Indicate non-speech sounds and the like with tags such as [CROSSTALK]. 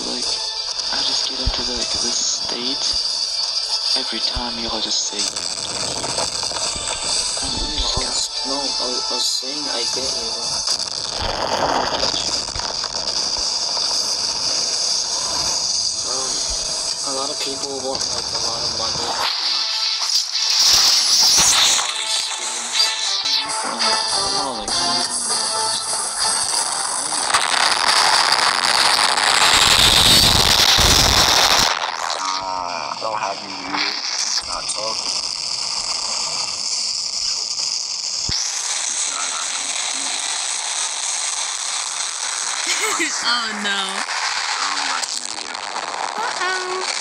like, I just get into like this state. Every time y'all just say, I'm just I was, no, I was, I was saying I you, get you. Um, a lot of people want like a lot of money [LAUGHS] oh no. Uh oh.